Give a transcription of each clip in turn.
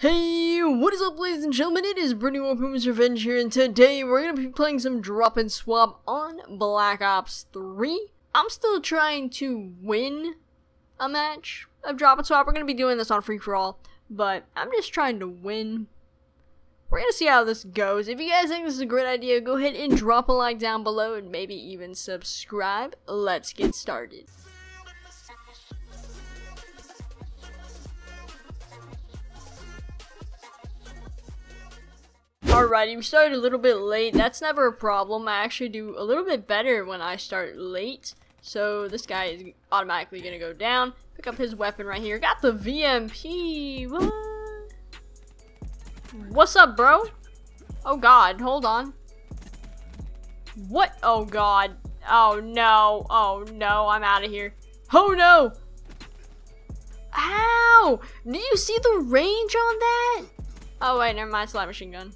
Hey, what is up ladies and gentlemen, it is Brittany Warpoomer's Revenge here, and today we're going to be playing some Drop and Swap on Black Ops 3. I'm still trying to win a match of Drop and Swap. We're going to be doing this on Free For All, but I'm just trying to win. We're going to see how this goes. If you guys think this is a great idea, go ahead and drop a like down below and maybe even subscribe. Let's get started. Alrighty, we started a little bit late. That's never a problem. I actually do a little bit better when I start late. So this guy is automatically going to go down. Pick up his weapon right here. Got the VMP. What? What's up, bro? Oh god, hold on. What? Oh god. Oh no. Oh no, I'm out of here. Oh no! Ow! Do you see the range on that? Oh wait, never mind, slap machine gun.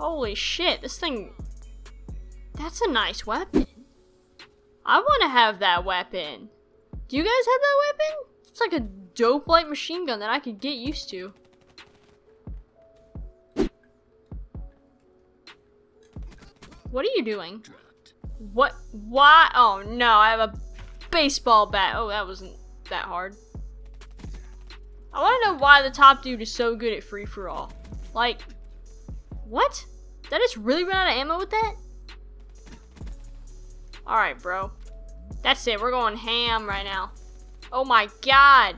Holy shit, this thing... That's a nice weapon. I want to have that weapon. Do you guys have that weapon? It's like a dope light machine gun that I could get used to. What are you doing? What? Why? Oh no, I have a baseball bat. Oh, that wasn't that hard. I want to know why the top dude is so good at free-for-all. Like, what? Did I just really run out of ammo with that? Alright, bro. That's it. We're going ham right now. Oh my god.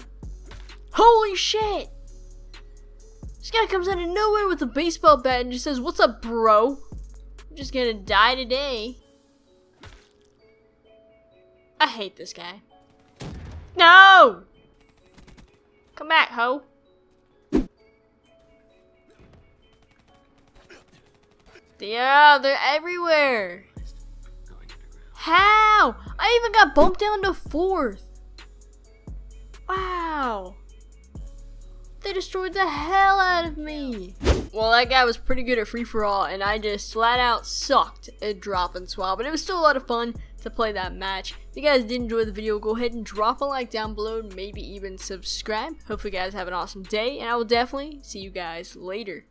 Holy shit. This guy comes out of nowhere with a baseball bat and just says, What's up, bro? I'm just gonna die today. I hate this guy. No! Come back, ho. Yeah, they're everywhere. How? I even got bumped down to fourth. Wow. They destroyed the hell out of me. Well, that guy was pretty good at free-for-all, and I just flat out sucked at drop and swap. But it was still a lot of fun to play that match. If you guys did enjoy the video, go ahead and drop a like down below, maybe even subscribe. Hopefully you guys have an awesome day, and I will definitely see you guys later.